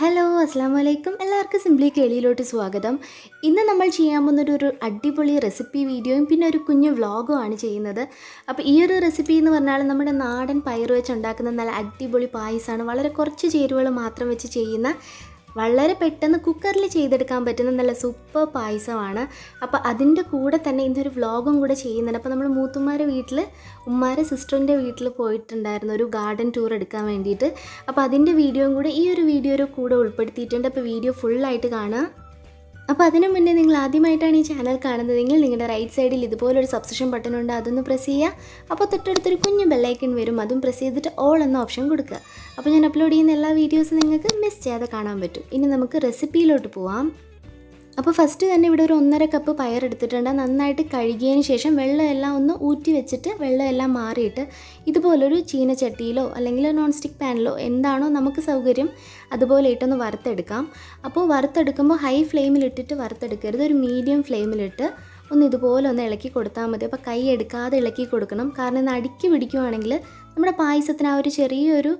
Hello അസ്സാം വലൈക്കും എല്ലാവർക്കും സിംപ്ലി കേളിയിലോട്ട് സ്വാഗതം. ഇന്ന് നമ്മൾ ചെയ്യാൻ പോകുന്നൊരു ഒരു അടിപൊളി റെസിപ്പി വീഡിയോയും പിന്നെ ഒരു കുഞ്ഞു വ്ളോഗും ആണ് ചെയ്യുന്നത്. അപ്പോൾ ഈ ഒരു റെസിപ്പി എന്ന് പറഞ്ഞാൽ നമ്മുടെ നാടൻ പയർ വെച്ച് ഉണ്ടാക്കുന്ന നല്ല അടിപൊളി പായസമാണ് വളരെ കുറച്ച് ചേരുവകൾ മാത്രം വെച്ച് ചെയ്യുന്ന വളരെ പെട്ടെന്ന് കുക്കറിൽ ചെയ്തെടുക്കാൻ പറ്റുന്ന നല്ല സൂപ്പർ പായസമാണ്. അപ്പോൾ അതിന്റെ കൂടെ തന്നെ ഇന്നൊരു വ്ളോഗും കൂടെ ചെയ്യുന്നുണ്ട്. അപ്പോൾ നമ്മൾ മൂത്തുമാരെ വീട്ടിൽ ഉമ്മാരെ സിസ്റ്ററിന്റെ വീട്ടിൽ പോയിട്ടുണ്ടായിരുന്നു ഒരു ഗാർഡൻ ടൂർ എടുക്കാൻ വേണ്ടിയിട്ട്. അപ്പോൾ അതിന്റെ വീഡിയോയും കൂടെ ഈ ഒരു വീഡിയോ കൂടെ ഉൾപ്പെടുത്തിയിട്ടുണ്ട്. അപ്പോൾ വീഡിയോ ഫുള്ളായിട്ട് കാണുക. അപ്പോൾ അതിനു മുന്നേ നിങ്ങൾ ആദ്യമായിട്ടാണ് ഈ ചാനൽ കാണുന്നതെങ്കിൽ നിങ്ങളുടെ റൈറ്റ് സൈഡിൽ ഇതുപോലൊരു സബ്സ്ക്രിപ്ഷൻ ബട്ടൺ ഉണ്ട്. അതൊന്ന് പ്രസ് ചെയ്യുക. അപ്പോൾ തൊട്ടടുത്തൊരു കുഞ്ഞു ബെല്ലൈക്കൺ വരും. അതും പ്രസ് ചെയ്തിട്ട് ഓൾ എന്ന ഓപ്ഷൻ കൊടുക്കുക. അപ്പോൾ ഞാൻ അപ്ലോഡ് ചെയ്യുന്ന എല്ലാ വീഡിയോസും നിങ്ങൾക്ക് മിസ് ചെയ്യാതെ കാണാൻ പറ്റും. ഇനി നമുക്ക് റെസിപ്പിയിലോട്ട് പോവാം. അപ്പോൾ ഫസ്റ്റ് തന്നെ ഇവിടെ ഒരു ഒന്നര കപ്പ് പയർ എടുത്തിട്ടുണ്ട്. നന്നായിട്ട് കഴുകിയതിന് ശേഷം വെള്ളമെല്ലാം ഒന്ന് ഊറ്റി വെച്ചിട്ട് വെള്ളമെല്ലാം മാറിയിട്ട് ഇതുപോലൊരു ചീനച്ചട്ടിയിലോ അല്ലെങ്കിൽ നോൺ സ്റ്റിക്ക് പാനിലോ എന്താണോ നമുക്ക് സൗകര്യം അതുപോലെ ഇട്ടൊന്ന് വറുത്തെടുക്കാം. അപ്പോൾ വറുത്തെടുക്കുമ്പോൾ ഹൈ ഫ്ലെയിമിലിട്ടിട്ട് വറുത്തെടുക്കരുത്. ഒരു മീഡിയം ഫ്ലെയിമിലിട്ട് ഒന്ന് ഇതുപോലെ ഒന്ന് ഇളക്കി കൊടുത്താൽ മതി. അപ്പോൾ കൈ എടുക്കാതെ ഇളക്കി കൊടുക്കണം. കാരണം ഇത് അടുക്കി പിടിക്കുവാണെങ്കിൽ നമ്മുടെ പായസത്തിന് ആ ഒരു ചെറിയൊരു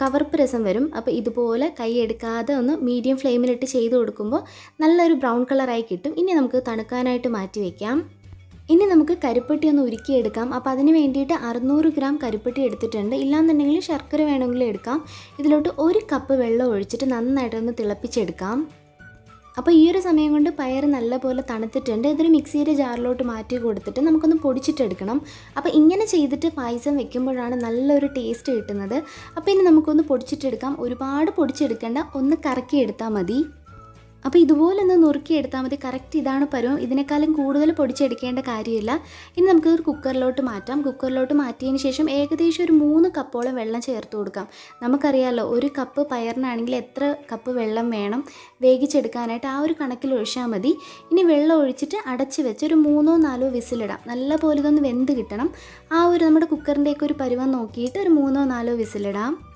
കവർപ്പ് രസം വരും. അപ്പോൾ ഇതുപോലെ കൈ എടുക്കാതെ ഒന്ന് മീഡിയം ഫ്ലെയിമിലിട്ട് ചെയ്ത് കൊടുക്കുമ്പോൾ നല്ലൊരു ബ്രൗൺ കളറായി കിട്ടും. ഇനി നമുക്ക് തണുക്കാനായിട്ട് മാറ്റി വയ്ക്കാം ഇനി നമുക്ക് കരിപ്പെട്ടി ഒന്ന് ഉരുക്കിയെടുക്കാം അപ്പോൾ അതിന് വേണ്ടിയിട്ട് അറുന്നൂറ് ഗ്രാം കരിപ്പെട്ടി എടുത്തിട്ടുണ്ട്. ഇല്ലാന്നുണ്ടെങ്കിൽ ശർക്കര വേണമെങ്കിലും എടുക്കാം. ഇതിലോട്ട് ഒരു കപ്പ് വെള്ളം ഒഴിച്ചിട്ട് നന്നായിട്ടൊന്ന് തിളപ്പിച്ചെടുക്കാം. അപ്പോൾ ഈ ഒരു സമയം കൊണ്ട് പയർ നല്ലപോലെ തണുത്തിട്ടുണ്ട്. ഇതൊരു മിക്സിയുടെ ജാറിലോട്ട് മാറ്റി കൊടുത്തിട്ട് നമുക്കൊന്ന് പൊടിച്ചിട്ടെടുക്കണം. അപ്പോൾ ഇങ്ങനെ ചെയ്തിട്ട് പായസം വെക്കുമ്പോഴാണ് നല്ലൊരു ടേസ്റ്റ് കിട്ടുന്നത്. അപ്പോൾ ഇനി നമുക്കൊന്ന് പൊടിച്ചിട്ടെടുക്കാം. ഒരുപാട് പൊടിച്ചെടുക്കേണ്ട. ഒന്ന് കറക്കി എടുത്താൽ മതി. അപ്പോൾ ഇതുപോലെ ഒന്ന് നുറുക്കിയെടുത്താൽ മതി. കറക്റ്റ് ഇതാണ് പരുവം. ഇതിനേക്കാളും കൂടുതൽ പൊടിച്ചെടുക്കേണ്ട കാര്യമില്ല. ഇനി നമുക്ക് ഒരു കുക്കറിലോട്ട് മാറ്റാം. കുക്കറിലോട്ട് മാറ്റിയതിന് ശേഷം ഏകദേശം ഒരു മൂന്ന് കപ്പോളം വെള്ളം ചേർത്ത് കൊടുക്കാം. നമുക്കറിയാമല്ലോ ഒരു കപ്പ് പയറിനാണെങ്കിൽ എത്ര കപ്പ് വെള്ളം വേണം? വേവിച്ചെടുക്കാനായിട്ട് ആ ഒരു കണക്കിൽ ഒഴിച്ചാൽ മതി. ഇനി വെള്ളം ഒഴിച്ചിട്ട് അടച്ച് വെച്ച് ഒരു മൂന്നോ നാലോ വിസിലിടാം. നല്ല പോലെ ഇതൊന്ന് വെന്ത് കിട്ടണം. ആ ഒരു നമ്മുടെ കുക്കറിന്റെയൊക്കെ ഒരു പരുവം നോക്കിയിട്ട് ഒരു മൂന്നോ നാലോ വിസിലിടാം.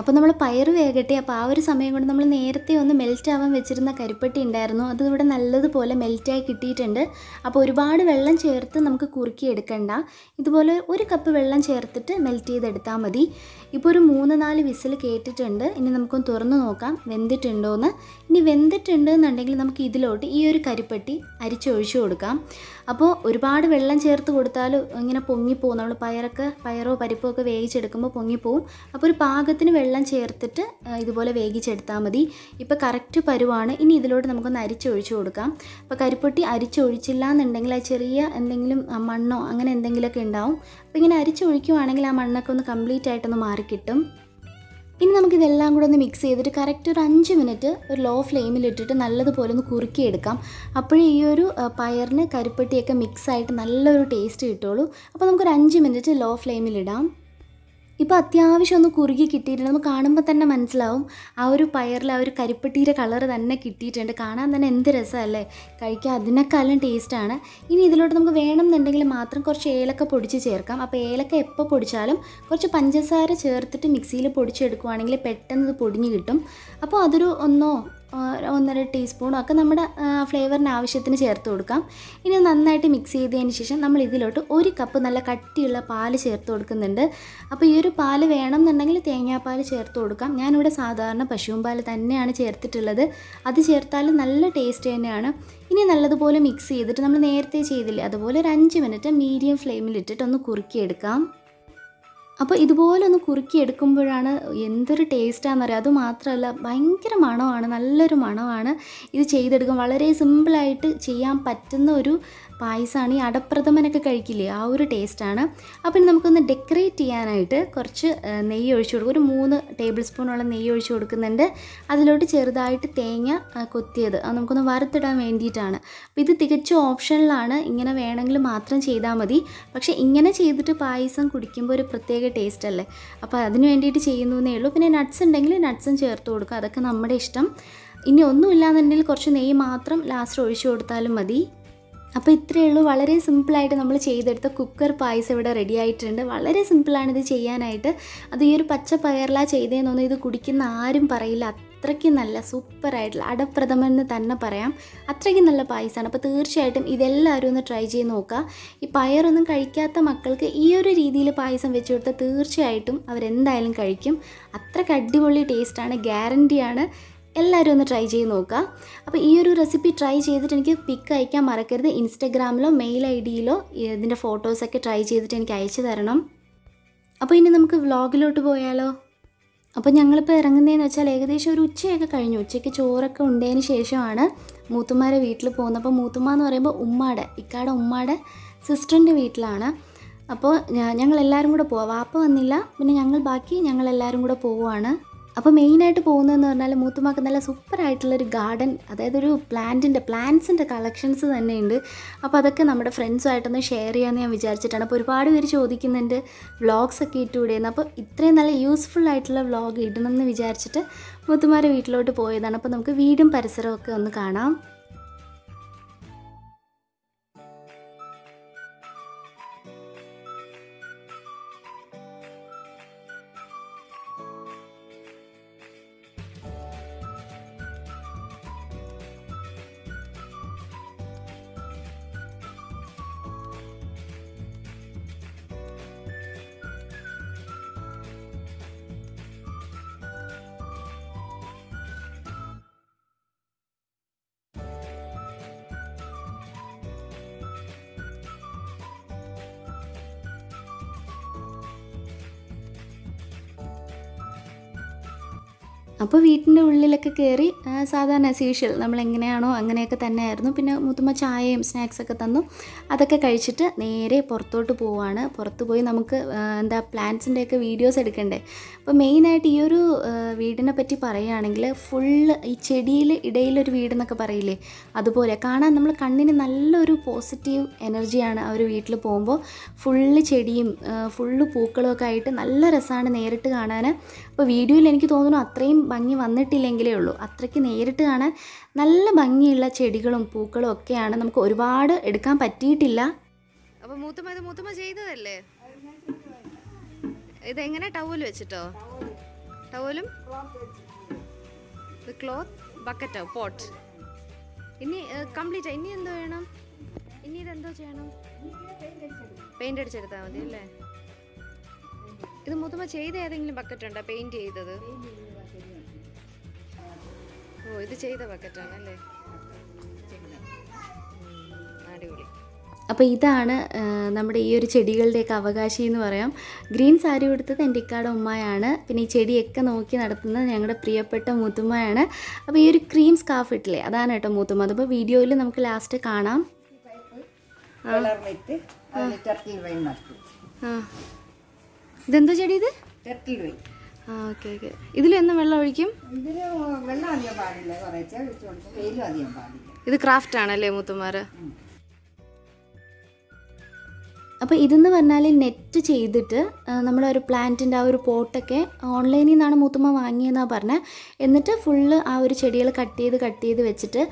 അപ്പോൾ നമ്മൾ പയർ വേകട്ടെ അപ്പോൾ ആ ഒരു സമയം കൊണ്ട് നമ്മൾ നേരത്തെ ഒന്ന് മെൽറ്റ് ആവാൻ വെച്ചിരുന്ന കരിപ്പട്ടി ഉണ്ടായിരുന്നു. അത് ഇവിടെ നല്ലതുപോലെ മെൽറ്റായി കിട്ടിയിട്ടുണ്ട്. അപ്പോൾ ഒരുപാട് വെള്ളം ചേർത്ത് നമുക്ക് കുറുക്കി എടുക്കണ്ട. ഇതുപോലെ ഒരു കപ്പ് വെള്ളം ചേർത്തിട്ട് മെൽറ്റ് ചെയ്തെടുത്താൽ മതി. ഇപ്പോൾ ഒരു മൂന്ന് നാല് വിസിൽ കേട്ടിട്ടുണ്ട്. ഇനി നമുക്കൊന്ന് തുറന്ന് നോക്കാം. വെന്തിട്ടുണ്ടോ എന്ന് ഇനി വെന്തിട്ടുണ്ട് എന്നുണ്ടെങ്കിൽ നമുക്ക് ഇതിലോട്ട് ഈ ഒരു കരിപ്പട്ടി അരിച്ചൊഴിച്ചു കൊടുക്കാം. അപ്പോൾ ഒരുപാട് വെള്ളം ചേർത്ത് കൊടുത്താൽ ഇങ്ങനെ പൊങ്ങിപ്പോവും. നമ്മൾ പയറൊക്കെ പയറോ പരിപ്പോ ഒക്കെ വേവിച്ചെടുക്കുമ്പോൾ പൊങ്ങിപ്പോവും. അപ്പോൾ ഒരു പാകത്തിന് വെള്ളം ചേർത്തിട്ട് ഇതുപോലെ വേവിച്ചെടുത്താൽ മതി. ഇപ്പോൾ കറക്റ്റ് പരുവാണ്. ഇനി ഇതിലോട്ട് നമുക്കൊന്ന് അരിച്ചൊഴിച്ചു കൊടുക്കാം. അപ്പോൾ കരിപ്പൊട്ടി അരിച്ചൊഴിച്ചില്ല എന്നുണ്ടെങ്കിൽ ആ ചെറിയ എന്തെങ്കിലും മണ്ണോ അങ്ങനെ എന്തെങ്കിലുമൊക്കെ ഉണ്ടാവും. അപ്പോൾ ഇങ്ങനെ അരിച്ചൊഴിക്കുവാണെങ്കിൽ ആ മണ്ണൊക്കെ ഒന്ന് കംപ്ലീറ്റ് ആയിട്ടൊന്ന് മാറിക്കിട്ടും. ഇനി നമുക്കിതെല്ലാം കൂടെ ഒന്ന് മിക്സ് ചെയ്തിട്ട് കറക്റ്റ് ഒരു അഞ്ച് മിനിറ്റ് ഒരു ലോ ഫ്ലെയിമിലിട്ടിട്ട് നല്ലതുപോലെ ഒന്ന് കുറുക്കിയെടുക്കാം. അപ്പോഴേ ഈ ഒരു പയറിന് കരിപ്പട്ടിയൊക്കെ മിക്സ് ആയിട്ട് നല്ലൊരു ടേസ്റ്റ് കിട്ടുള്ളൂ. അപ്പോൾ നമുക്കൊരു അഞ്ച് മിനിറ്റ് ലോ ഫ്ലെയിമിലിടാം ഇപ്പോൾ അത്യാവശ്യം ഒന്ന് കുറുകി കിട്ടിയിട്ടുണ്ട്. നമുക്ക് കാണുമ്പോൾ തന്നെ മനസ്സിലാവും. ആ ഒരു പയറിൽ ആ ഒരു കരിപ്പെട്ടീരെ കളർ തന്നെ കിട്ടിയിട്ടുണ്ട്. കാണാൻ തന്നെ എന്ത് രസമല്ലേ? കഴിക്കാൻ അതിനേക്കാളും ടേസ്റ്റാണ് ഇനി ഇതിലോട്ട് നമുക്ക് വേണമെന്നുണ്ടെങ്കിൽ മാത്രം കുറച്ച് ഏലക്ക പൊടിച്ച് ചേർക്കാം. അപ്പോൾ ഏലക്ക എപ്പോൾ പൊടിച്ചാലും കുറച്ച് പഞ്ചസാര ചേർത്തിട്ട് മിക്സിയിൽ പൊടിച്ചെടുക്കുവാണെങ്കിൽ പെട്ടെന്ന് പൊടിഞ്ഞ് കിട്ടും. അപ്പോൾ അതൊരു ഒന്നോ ഒന്നര ടീസ്പൂണോ ഒക്കെ നമ്മുടെ ഫ്ലേവറിന് ആവശ്യത്തിന് ചേർത്ത് കൊടുക്കാം. ഇനി നന്നായിട്ട് മിക്സ് ചെയ്തതിന് ശേഷം നമ്മൾ ഇതിലോട്ട് ഒരു കപ്പ് നല്ല കട്ടിയുള്ള പാൽ ചേർത്ത് കൊടുക്കുന്നുണ്ട്. അപ്പോൾ ഈ ഒരു പാൽ വേണം എന്നുണ്ടെങ്കിൽ തേങ്ങാപ്പാൽ ചേർത്ത് കൊടുക്കാം. ഞാനിവിടെ സാധാരണ പശുവും പാൽ തന്നെയാണ് ചേർത്തിട്ടുള്ളത്. അത് ചേർത്താൽ നല്ല ടേസ്റ്റ് തന്നെയാണ്. ഇനി നല്ലതുപോലെ മിക്സ് ചെയ്തിട്ട് നമ്മൾ നേരത്തെ ചെയ്തില്ലേ അതുപോലെ ഒരു അഞ്ച് മിനിറ്റ് മീഡിയം ഫ്ലെയിമിൽ ഇട്ടിട്ട് ഒന്ന് കുറുക്കിയെടുക്കാം. അപ്പോൾ ഇതുപോലെ ഒന്ന് കുറുക്കി എടുക്കുമ്പോഴാണ് എന്തൊരു ടേസ്റ്റാണെന്നറിയാം അത് മാത്രമല്ല ഭയങ്കര മണമാണ് നല്ലൊരു മണമാണ് ഇത് ചെയ്തെടുക്കാൻ. വളരെ സിമ്പിളായിട്ട് ചെയ്യാൻ പറ്റുന്ന ഒരു പായസമാണ് ഈ അടപ്രഥമനൊക്കെ കഴിക്കില്ലേ? ആ ഒരു ടേസ്റ്റാണ്. അപ്പം ഇനി നമുക്കൊന്ന് ഡെക്കറേറ്റ് ചെയ്യാനായിട്ട് കുറച്ച് നെയ്യ് ഒഴിച്ചു കൊടുക്കും. ഒരു മൂന്ന് ടേബിൾ സ്പൂണോളം നെയ്യ് ഒഴിച്ചു കൊടുക്കുന്നുണ്ട്. അതിലോട്ട് ചെറുതായിട്ട് തേങ്ങ കൊത്തിയത്. അത് നമുക്കൊന്ന് വറുത്തിടാൻ വേണ്ടിയിട്ടാണ്. അപ്പോൾ ഇത് തികച്ചും ഓപ്ഷനിലാണ്. ഇങ്ങനെ വേണമെങ്കിൽ മാത്രം ചെയ്താൽ മതി. പക്ഷേ ഇങ്ങനെ ചെയ്തിട്ട് പായസം കുടിക്കുമ്പോൾ ഒരു പ്രത്യേക ടേസ്റ്റ് അല്ലേ അപ്പോൾ അതിന് വേണ്ടിയിട്ട് ചെയ്യുന്നു എന്നേ ഉള്ളൂ. പിന്നെ നട്ട്സ് ഉണ്ടെങ്കിൽ നട്ട്സും ചേർത്ത് കൊടുക്കുക അതൊക്കെ നമ്മുടെ ഇഷ്ടം. ഇനി ഒന്നുമില്ലാന്നുണ്ടെങ്കിൽ കുറച്ച് നെയ്യ് മാത്രം ലാസ്റ്റ് ഒഴിച്ചു കൊടുത്താലും മതി. അപ്പോൾ ഇത്രയേ ഉള്ളൂ. വളരെ സിമ്പിളായിട്ട് നമ്മൾ ചെയ്തെടുത്ത കുക്കർ പായസം ഇവിടെ റെഡി ആയിട്ടുണ്ട്. വളരെ സിമ്പിളാണ് ഇത് ചെയ്യാനായിട്ട്. അത് ഈ ഒരു പച്ച പയറിലാ ചെയ്തതെന്നൊന്നും ഇത് കുടിക്കുന്ന ആരും പറയില്ല. അത്രയ്ക്ക് നല്ല സൂപ്പറായിട്ടുള്ള അടപ്രഥമൻ എന്ന് തന്നെ പറയാം. അത്രയ്ക്ക് നല്ല പായസമാണ് അപ്പോൾ തീർച്ചയായിട്ടും ഇതെല്ലാവരും ഒന്ന് ട്രൈ ചെയ്ത് നോക്കുക. ഈ പയറൊന്നും കഴിക്കാത്ത മക്കൾക്ക് ഈ ഒരു രീതിയിൽ പായസം വെച്ച് കൊടുത്താൽ തീർച്ചയായിട്ടും അവരെന്തായാലും കഴിക്കും. അത്രയ്ക്ക് അടിപൊളി ടേസ്റ്റാണ് ഗ്യാരണ്ടിയാണ് എല്ലാവരും ഒന്ന് ട്രൈ ചെയ്ത് നോക്കുക. അപ്പോൾ ഈ ഒരു റെസിപ്പി ട്രൈ ചെയ്തിട്ട് എനിക്ക് പിക്ക് അയക്കാൻ മറക്കരുത്. ഇൻസ്റ്റഗ്രാമിലോ മെയിൽ ഐ ഡിയിലോ ഇതിന്റെ ഫോട്ടോസൊക്കെ ട്രൈ ചെയ്തിട്ട് എനിക്ക് അയച്ചു തരണം. അപ്പോൾ ഇനി നമുക്ക് വ്ളോഗിലോട്ട് പോയാലോ? അപ്പോൾ ഞങ്ങളിപ്പോൾ ഇറങ്ങുന്നതെന്ന് വെച്ചാൽ ഏകദേശം ഒരു ഉച്ചയൊക്കെ കഴിഞ്ഞു. ഉച്ചയ്ക്ക് ചോറൊക്കെ ഉണ്ടതിന് ശേഷമാണ് മൂത്തുമാരെ വീട്ടിൽ പോകുന്നത്. അപ്പോൾ മൂത്തുമ്മ എന്ന് പറയുമ്പോൾ ഉമ്മാടെ ഇക്കാടെ ഉമ്മാടെ സിസ്റ്ററിന്റെ വീട്ടിലാണ്. അപ്പോൾ ഞങ്ങൾ എല്ലാവരും കൂടെ പോവാം. വാപ്പ വന്നില്ല. പിന്നെ ഞങ്ങൾ ബാക്കി ഞങ്ങൾ എല്ലാവരും കൂടെ പോവുകയാണ് അപ്പോൾ മെയിനായിട്ട് പോകുന്നതെന്ന് പറഞ്ഞാൽ മൂത്തുമാക്ക് നല്ല സൂപ്പറായിട്ടുള്ളൊരു ഗാർഡൻ അതായത് ഒരു പ്ലാന്റിന്റെ പ്ലാന്റ്സിന്റെ കളക്ഷൻസ് തന്നെയുണ്ട്. അപ്പോൾ അതൊക്കെ നമ്മുടെ ഫ്രണ്ട്സുമായിട്ടൊന്ന് ഷെയർ ചെയ്യാമെന്ന് ഞാൻ വിചാരിച്ചിട്ടാണ്. അപ്പോൾ ഒരുപാട് പേര് ചോദിക്കുന്നുണ്ട് വ്ളോഗ്സ് ഒക്കെ ഇട്ടുകൂടെയെന്ന് അപ്പോൾ ഇത്രയും നല്ല യൂസ്ഫുൾ ആയിട്ടുള്ള വ്ളോഗ് ഇടണം എന്ന് വിചാരിച്ചിട്ട് മുത്തുമാരെ വീട്ടിലോട്ട് പോയതാണ്. അപ്പോൾ നമുക്ക് വീടും പരിസരവും ഒക്കെ ഒന്ന് കാണാം. അപ്പോൾ വീട്ടിന്റെ ഉള്ളിലൊക്കെ കയറി സാധാരണ ആസ് യൂഷ്വൽ നമ്മൾ എങ്ങനെയാണോ അങ്ങനെയൊക്കെ തന്നെയായിരുന്നു. പിന്നെ മുത്തുമ്മ ചായയും സ്നാക്സൊക്കെ തന്നു. അതൊക്കെ കഴിച്ചിട്ട് നേരെ പുറത്തോട്ട് പോവാണ്. പുറത്ത് പോയി നമുക്ക് എന്താ പ്ലാന്റ്സിന്റെയൊക്കെ വീഡിയോസ് എടുക്കണ്ടേ? അപ്പോൾ മെയിനായിട്ട് ഈ ഒരു വീടിനെ പറ്റി പറയുകയാണെങ്കിൽ ഫുള്ള് ഈ ചെടിയിൽ ഇടയിലൊരു വീടെന്നൊക്കെ പറയില്ലേ? അതുപോലെ കാണാൻ നമ്മൾ കണ്ണിന് നല്ലൊരു പോസിറ്റീവ് എനർജിയാണ് ആ ഒരു വീട്ടിൽ പോകുമ്പോൾ. ഫുള്ള് ചെടിയും ഫുള്ള് പൂക്കളും ഒക്കെ ആയിട്ട് നല്ല രസമാണ് നേരിട്ട് കാണാൻ അപ്പോൾ വീഡിയോയിൽ എനിക്ക് തോന്നുന്നു അത്രയും ഭംഗി വന്നിട്ടില്ലെങ്കിലേ ഉള്ളൂ. അത്രയ്ക്ക് നേരിട്ട് കാണാൻ നല്ല ഭംഗിയുള്ള ചെടികളും പൂക്കളും ഒക്കെയാണ് നമുക്ക് ഒരുപാട് എടുക്കാൻ പറ്റിയിട്ടില്ല. അപ്പോൾ മൂത്തമ്മ ഇത് മൂത്തമ്മ ചെയ്തതല്ലേ? ഇതെങ്ങനെ ടവൽ വെച്ചിട്ടോ? ടവലും ക്ലോത്ത് ബക്കറ്റ് പോട്ട് ഇനി കംപ്ലീറ്റ് ഇനി എന്തോ വേണം? ഇനി ഇതെന്തോ ചെയ്യണം? പെയിന്റ് അടിച്ചെടുത്താൽ മതി അല്ലേ? ഇത് മുതുമ ചെയ്ത ഏതെങ്കിലും ബക്കറ്റ് ഉണ്ടോ? പെയിന്റ് ചെയ്തത്? ഓ ഇത് ചെയ്ത ബക്കറ്റാണ് അല്ലേ അടിപൊളി. അപ്പോൾ ഇതാണ് നമ്മുടെ ഈ ഒരു ചെടികളുടെയൊക്കെ അവകാശി എന്ന് പറയാം. ഗ്രീൻ സാരി കൊടുത്തത് എന്റെ ഇക്കാട് ഉമ്മയാണ്. പിന്നെ ഈ ചെടിയൊക്കെ നോക്കി നടത്തുന്നത് ഞങ്ങളുടെ പ്രിയപ്പെട്ട മൂത്തുമ്മയാണ്. അപ്പോൾ ഈ ഒരു ക്രീം സ്കാഫ് ഇട്ടില്ലേ അതാണ് കേട്ടോ മൂത്തുമ്മ. അതിപ്പോൾ വീഡിയോയിൽ നമുക്ക് ലാസ്റ്റ് കാണാം. ഇതെന്തോ ചെടി ഇത്? ആ ഓക്കെ ഓക്കെ. ഇതിലെന്ന് വെള്ളം ഒഴിക്കും? ഇത് ക്രാഫ്റ്റ് ആണല്ലേ മൂത്തുമാർ അപ്പോൾ ഇതെന്ന് പറഞ്ഞാൽ നെറ്റ് ചെയ്തിട്ട് നമ്മുടെ ഒരു പ്ലാന്റിന്റെ ആ ഒരു പോട്ടൊക്കെ ഓൺലൈനിൽ നിന്നാണ് മൂത്തുമ്മ വാങ്ങിയെന്നാണ് പറഞ്ഞത് എന്നിട്ട് ഫുള്ള് ആ ഒരു ചെടികൾ കട്ട് ചെയ്ത് കട്ട് ചെയ്ത് വെച്ചിട്ട്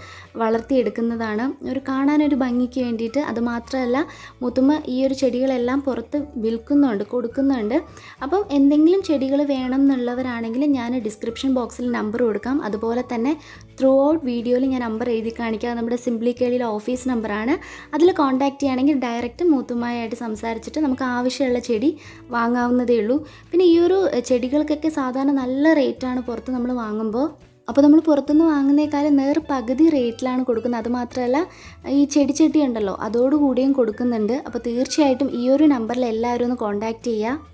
വളർത്തിയെടുക്കുന്നതാണ്. ഒരു കാണാനൊരു ഭംഗിക്ക് വേണ്ടിയിട്ട്. അതുമാത്രമല്ല മൂത്തുമ്മ ഈ ഒരു ചെടികളെല്ലാം പുറത്ത് വിൽക്കുന്നുണ്ട് കൊടുക്കുന്നുണ്ട്. അപ്പം എന്തെങ്കിലും ചെടികൾ വേണം എന്നുള്ളവരാണെങ്കിൽ ഞാൻ ഡിസ്ക്രിപ്ഷൻ ബോക്സിൽ നമ്പർ കൊടുക്കാം. അതുപോലെ തന്നെ ത്രൂ ഔട്ട് വീഡിയോയിൽ ഞാൻ നമ്പർ എഴുതി കാണിക്കാം. അത് നമ്മുടെ സിംപ്ലി കേളിയിലെ ഓഫീസ് നമ്പറാണ് അതിൽ കോൺടാക്റ്റ് ചെയ്യുകയാണെങ്കിൽ ഡയറക്റ്റ് മൂത്തുമായിട്ട് സംസാരിച്ചിട്ട് നമുക്ക് ആവശ്യമുള്ള ചെടി വാങ്ങാവുന്നതേ ഉള്ളൂ. പിന്നെ ഈ ഒരു ചെടികൾക്കൊക്കെ സാധാരണ നല്ല റേറ്റാണ് പുറത്ത് നമ്മൾ വാങ്ങുമ്പോൾ. അപ്പോൾ നമ്മൾ പുറത്തുനിന്ന് വാങ്ങുന്നേക്കാളും നേർ പകുതി റേറ്റിലാണ് കൊടുക്കുന്നത്. അത് മാത്രമല്ല ഈ ചെടി ചെടി ഉണ്ടല്ലോ അതോടുകൂടിയും കൊടുക്കുന്നുണ്ട്. അപ്പോൾ തീർച്ചയായിട്ടും ഈ ഒരു നമ്പറിൽ എല്ലാവരും ഒന്ന് കോൺടാക്റ്റ് ചെയ്യുക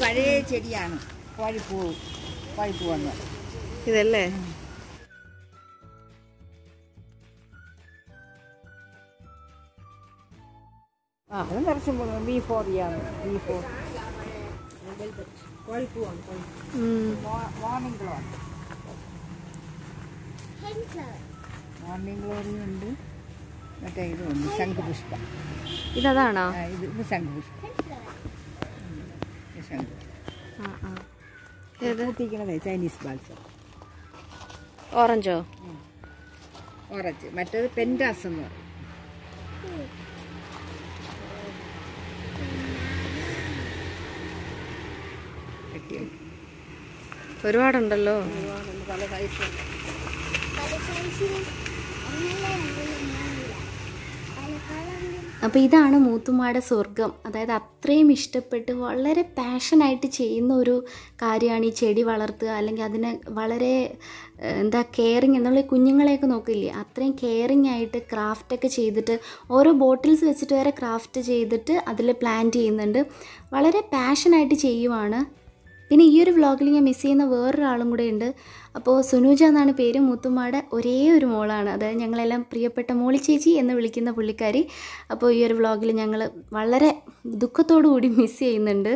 പഴയ ചെടിയാണ്. കോഴിപ്പൂ പഴുപ്പ് വന്ന്. ഇതല്ലേ? ആ അത് നിറച്ച് B ഫോറിയാണ് B four. Morning glory. Morning glory ഉണ്ട്. മറ്റേ ഇതുണ്ട് ശംഖുപുഷ്പം. ഇതതാണോ? ഇത് ഇത് ശംഖുപുഷ്പം. ചൈനീസ് ബാൽസം ഓറഞ്ചോ? ഓറഞ്ച്. മറ്റേത് പെൻഡാസ് എന്ന് പറയും? ഒരുപാടുണ്ടല്ലോ. ഒരുപാടുണ്ട്, പല സൈസുണ്ട് അപ്പോൾ ഇതാണ് മൂത്തുമാടെ സ്വർഗം അതായത് അത്രയും ഇഷ്ടപ്പെട്ട് വളരെ പാഷനായിട്ട് ചെയ്യുന്ന ഒരു കാര്യമാണ് ഈ ചെടി വളർത്തുക. അല്ലെങ്കിൽ അതിനെ വളരെ എന്താ കെയറിങ് എന്നുള്ള കുഞ്ഞുങ്ങളെയൊക്കെ നോക്കില്ലേ? അത്രയും കെയറിങ് ആയിട്ട് ക്രാഫ്റ്റൊക്കെ ചെയ്തിട്ട് ഓരോ ബോട്ടിൽസ് വെച്ചിട്ട് വരെ ക്രാഫ്റ്റ് ചെയ്തിട്ട് അതിൽ പ്ലാന്റ് ചെയ്യുന്നുണ്ട്. വളരെ പാഷനായിട്ട് ചെയ്യുവാണ്. പിന്നെ ഈ ഒരു വ്ളോഗിൽ ഞാൻ മിസ് ചെയ്യുന്ന വേറൊരാളും കൂടെ ഉണ്ട്. അപ്പോൾ സുനൂജ എന്നാണ് പേര്. മുത്തുമാടെ ഒരേ ഒരു മോളാണ്. അതായത് ഞങ്ങളെല്ലാം പ്രിയപ്പെട്ട മോളി ചേച്ചി എന്ന് വിളിക്കുന്ന പുള്ളിക്കാരി. അപ്പോൾ ഈ ഒരു വ്ളോഗിൽ ഞങ്ങൾ വളരെ ദുഃഖത്തോടു കൂടി മിസ് ചെയ്യുന്നുണ്ട്.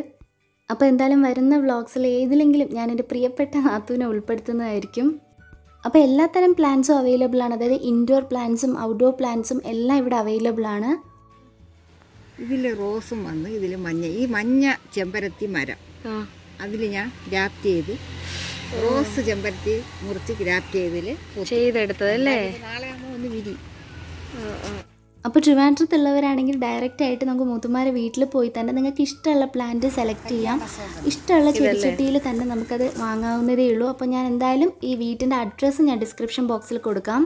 അപ്പോൾ എന്തായാലും വരുന്ന വ്ളോഗ്സിൽ ഏതിലെങ്കിലും ഞാൻ എന്റെ പ്രിയപ്പെട്ട നാത്തുവിനെ ഉൾപ്പെടുത്തുന്നതായിരിക്കും. അപ്പോൾ എല്ലാത്തരം പ്ലാന്റ്സും അവൈലബിൾ ആണ്. അതായത് ഇൻഡോർ പ്ലാന്റ്സും ഔട്ട്ഡോർ പ്ലാന്റ്സും എല്ലാം ഇവിടെ അവൈലബിൾ ആണ്. ഇതിൽ റോസും വന്ന്. ഇതിൽ മഞ്ഞ. ഈ മഞ്ഞ ചെമ്പരത്തി മരം. അതിൽ ഞാൻ ഗ്രാഫ്റ്റ് ചെയ്ത് റോസ് ചെമ്പരത്തി മുറിച്ച് ഗ്രാഫ്റ്റ് ചെയ്തതിൽ ചെയ്തെടുത്തതല്ലേ നാളെ ആകുമ്പോൾ ഒന്ന് വിരി. അപ്പോൾ ട്രിവാൻഡ്രത്തുള്ളവരാണെങ്കിൽ ഡയറക്റ്റ് ആയിട്ട് നമുക്ക് മൂത്തുമാരെ വീട്ടിൽ പോയി തന്നെ നിങ്ങൾക്ക് ഇഷ്ടമുള്ള പ്ലാന്റ് സെലക്ട് ചെയ്യാം. ഇഷ്ടമുള്ള ചെടിച്ചട്ടിയിൽ തന്നെ നമുക്കത് വാങ്ങാവുന്നതേ ഉള്ളൂ. അപ്പോൾ ഞാൻ എന്തായാലും ഈ വീട്ടിന്റെ അഡ്രസ്സ് ഞാൻ ഡിസ്ക്രിപ്ഷൻ ബോക്സിൽ കൊടുക്കാം.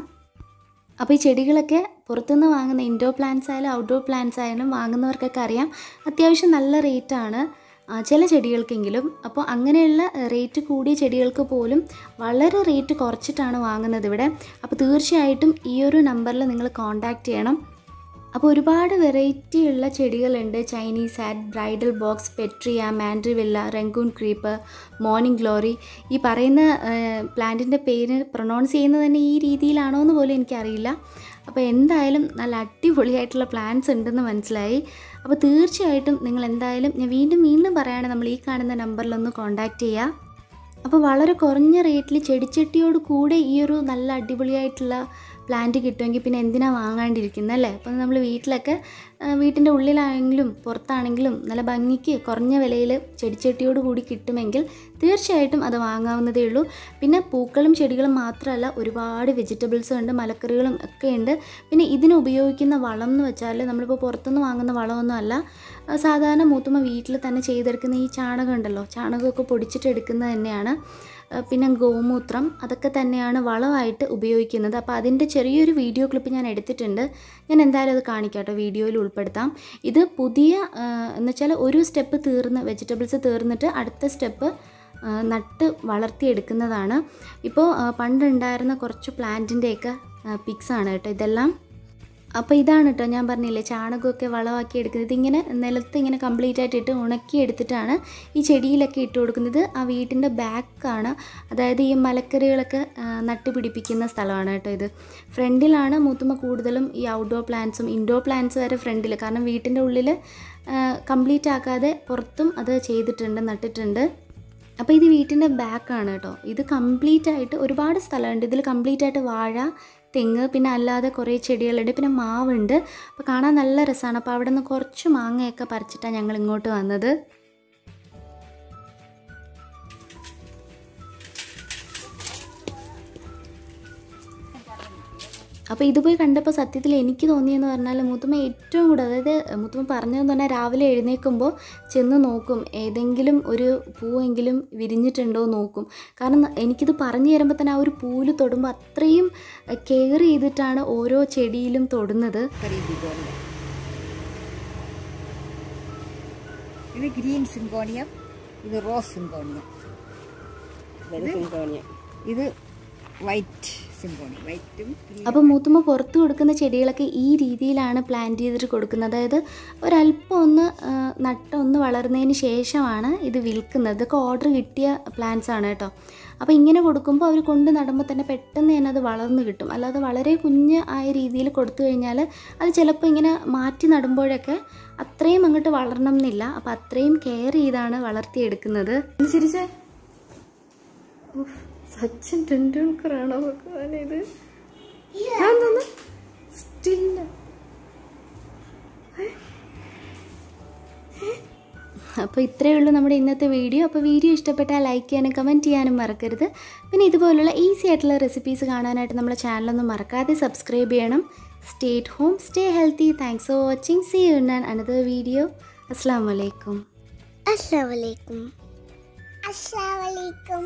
അപ്പോൾ ഈ ചെടികളൊക്കെ പുറത്തുനിന്ന് വാങ്ങുന്ന ഇൻഡോർ പ്ലാന്റ്സ് ആയാലും ഔട്ട്ഡോർ പ്ലാന്റ്സ് ആയാലും വാങ്ങുന്നവർക്കൊക്കെ അറിയാം. അത്യാവശ്യം നല്ല റേറ്റാണ് ചില ചെടികൾക്കെങ്കിലും. അപ്പോൾ അങ്ങനെയുള്ള റേറ്റ് കൂടിയ ചെടികൾക്ക് പോലും വളരെ റേറ്റ് കുറച്ചിട്ടാണ് വാങ്ങുന്നത് ഇവിടെ. അപ്പോൾ തീർച്ചയായിട്ടും ഈ ഒരു നമ്പറിൽ നിങ്ങൾ കോൺടാക്റ്റ് ചെയ്യണം. അപ്പോൾ ഒരുപാട് വെറൈറ്റി ഉള്ള ചെടികളുണ്ട്. Chinese add bridal box petrea mandevilla Rangoon creeper morning glory. ഈ പറയുന്ന പ്ലാന്റിന്റെ പേര് പ്രൊണൗൺസ് ചെയ്യുന്നത് തന്നെ ഈ രീതിയിലാണോ എന്ന് പോലും എനിക്കറിയില്ല. അപ്പോൾ എന്തായാലും നല്ല അടിപൊളിയായിട്ടുള്ള പ്ലാന്റ്സ് ഉണ്ടെന്ന് മനസ്സിലായി. അപ്പോൾ തീർച്ചയായിട്ടും നിങ്ങൾ എന്തായാലും ഞാൻ വീണ്ടും വീണ്ടും പറയുകയാണ് നമ്മൾ ഈ കാണുന്ന നമ്പറിലൊന്ന് കോൺടാക്റ്റ് ചെയ്യുക അപ്പോൾ വളരെ കുറഞ്ഞ റേറ്റിൽ ചെടിച്ചട്ടിയോട് കൂടെ ഈ ഒരു നല്ല അടിപൊളിയായിട്ടുള്ള പ്ലാന്റ് കിട്ടുമെങ്കിൽ പിന്നെ എന്തിനാ വാങ്ങാണ്ടിരിക്കുന്നത് അല്ലേ? അപ്പോൾ നമ്മൾ വീട്ടിലൊക്കെ വീട്ടിന്റെ ഉള്ളിലാണെങ്കിലും പുറത്താണെങ്കിലും നല്ല ഭംഗിക്ക് കുറഞ്ഞ വിലയിൽ ചെടിച്ചട്ടിയോട് കൂടി കിട്ടുമെങ്കിൽ തീർച്ചയായിട്ടും അത് വാങ്ങാവുന്നതേ ഉള്ളൂ. പിന്നെ പൂക്കളും ചെടികളും മാത്രമല്ല ഒരുപാട് വെജിറ്റബിൾസ് ഉണ്ട് മലക്കറികളും ഒക്കെ ഉണ്ട്. പിന്നെ ഇതിന് ഉപയോഗിക്കുന്ന വളം എന്ന് വെച്ചാൽ നമ്മളിപ്പോൾ പുറത്തുനിന്ന് വാങ്ങുന്ന വളമൊന്നും അല്ല. സാധാരണ മൂത്തുമ്മ വീട്ടിൽ തന്നെ ചെയ്തെടുക്കുന്ന ഈ ചാണകം ഉണ്ടല്ലോ ചാണകമൊക്കെ പൊടിച്ചിട്ട് എടുക്കുന്നത് തന്നെയാണ്. പിന്നെ ഗോമൂത്രം അതൊക്കെ തന്നെയാണ് വളമായിട്ട് ഉപയോഗിക്കുന്നത്. അപ്പോൾ അതിന്റെ ചെറിയൊരു വീഡിയോ ക്ലിപ്പ് ഞാൻ എടുത്തിട്ടുണ്ട്. ഞാൻ എന്തായാലും അത് കാണിക്കാം കേട്ടോ വീഡിയോയിൽ ഉൾപ്പെടുത്താം. ഇത് പുതിയ എന്ന് വെച്ചാൽ ഒരു സ്റ്റെപ്പ് തീർന്ന് വെജിറ്റബിൾസ് തീർന്നിട്ട് അടുത്ത സ്റ്റെപ്പ് നട്ട് വളർത്തിയെടുക്കുന്നതാണ്. ഇപ്പോൾ പണ്ടുണ്ടായിരുന്ന കുറച്ച് പ്ലാന്റിന്റെയൊക്കെ പിക്സാണ് കേട്ടോ ഇതെല്ലാം. അപ്പോൾ ഇതാണ് കേട്ടോ ഞാൻ പറഞ്ഞില്ലേ ചാണകമൊക്കെ വളമാക്കി എടുക്കുന്നത്. ഇതിങ്ങനെ നിലത്ത് ഇങ്ങനെ കംപ്ലീറ്റ് ആയിട്ട് ഇട്ട് ഉണക്കി എടുത്തിട്ടാണ് ഈ ചെടിയിലൊക്കെ ഇട്ട് കൊടുക്കുന്നത്. ആ വീട്ടിന്റെ ബാക്കാണ് അതായത് ഈ മലക്കറികളൊക്കെ നട്ടുപിടിപ്പിക്കുന്ന സ്ഥലമാണ് കേട്ടോ ഇത്. ഫ്രണ്ടിലാണ് മൂത്തുമ്മ കൂടുതലും ഈ ഔട്ട്ഡോർ പ്ലാന്റ്സും ഇൻഡോർ പ്ലാന്റ്സ് വരെ ഫ്രണ്ടിൽ. കാരണം വീട്ടിന്റെ ഉള്ളിൽ കംപ്ലീറ്റ് ആക്കാതെ പുറത്തും അത് ചെയ്തിട്ടുണ്ട് നട്ടിട്ടുണ്ട്. അപ്പോൾ ഇത് വീട്ടിന്റെ ബാക്കാണ് കേട്ടോ ഇത് കംപ്ലീറ്റ് ആയിട്ട് ഒരുപാട് സ്ഥലമുണ്ട്. ഇതിൽ കംപ്ലീറ്റ് ആയിട്ട് വാഴ തെങ്ങ് പിന്നെ അല്ലാതെ കുറേ ചെടികളുണ്ട്. പിന്നെ മാവുണ്ട്. അപ്പോൾ കാണാൻ നല്ല രസമാണ് അപ്പോൾ അവിടെ നിന്ന് കുറച്ച് മാങ്ങയൊക്കെ പറിച്ചിട്ടാണ് ഞങ്ങൾ ഇങ്ങോട്ട് വന്നത്. അപ്പോൾ ഇത് പോയി കണ്ടപ്പോൾ സത്യത്തിൽ എനിക്ക് തോന്നിയെന്ന് പറഞ്ഞാൽ മുത്തുമ്മ ഏറ്റവും കൂടുതൽ അതായത് മുത്തുമ്മ പറഞ്ഞതെന്ന് പറഞ്ഞാൽ രാവിലെ എഴുന്നേൽക്കുമ്പോൾ ചെന്ന് നോക്കും ഏതെങ്കിലും ഒരു പൂവെങ്കിലും വിരിഞ്ഞിട്ടുണ്ടോ നോക്കും. കാരണം എനിക്കിത് പറഞ്ഞു തരുമ്പോൾ തന്നെ ആ ഒരു പൂവിൽ തൊടുമ്പോൾ അത്രയും കെയർ ചെയ്തിട്ടാണ് ഓരോ ചെടിയിലും തൊടുന്നത്. ഇത് ഗ്രീൻ സിങ്കോണിയം ഇത് റോസ് സിങ്കോണിയം. ഇത് വൈറ്റ്. വൈറ്റും അപ്പോൾ മൂത്തുമ്മ പുറത്ത് കൊടുക്കുന്ന ചെടികളൊക്കെ ഈ രീതിയിലാണ് പ്ലാന്റ് ചെയ്തിട്ട് കൊടുക്കുന്നത്. അതായത് ഒരല്പം ഒന്ന് നട്ടൊന്ന് വളർന്നതിന് ശേഷമാണ് ഇത് വിൽക്കുന്നത്. ഇതൊക്കെ ഓർഡർ കിട്ടിയ പ്ലാന്റ്സ് ആണ് കേട്ടോ. അപ്പോൾ ഇങ്ങനെ കൊടുക്കുമ്പോൾ അവർ കൊണ്ട് നടുമ്പോൾ തന്നെ പെട്ടെന്ന് തന്നെ അത് വളർന്നു കിട്ടും. അല്ലാതെ വളരെ കുഞ്ഞ് ആയ രീതിയിൽ കൊടുത്തു കഴിഞ്ഞാൽ അത് ചിലപ്പോൾ ഇങ്ങനെ മാറ്റി നടുമ്പോഴൊക്കെ അത്രയും അങ്ങോട്ട് വളരണം എന്നില്ല. അപ്പോൾ അത്രയും കെയർ ചെയ്താണ് വളർത്തിയെടുക്കുന്നത്. ചിരിച്ചേ. സച്ചിൻ ടെണ്ടുൽക്കർ ആണോ ഇത് സ്റ്റില്ല അപ്പോൾ ഇത്രയേ ഉള്ളൂ നമ്മുടെ ഇന്നത്തെ വീഡിയോ. അപ്പോൾ വീഡിയോ ഇഷ്ടപ്പെട്ടാൽ ലൈക്ക് ചെയ്യാനും കമന്റ് ചെയ്യാനും മറക്കരുത്. പിന്നെ ഇതുപോലുള്ള ഈസി ആയിട്ടുള്ള റെസിപ്പീസ് കാണാനായിട്ട് നമ്മുടെ ചാനലൊന്നും മറക്കാതെ സബ്സ്ക്രൈബ് ചെയ്യണം. Stay at home stay healthy thanks for watching see you ഞാൻ അനദർ വീഡിയോ അസ്സാം വലൈക്കും Assalamualaikum. Assalamualaikum.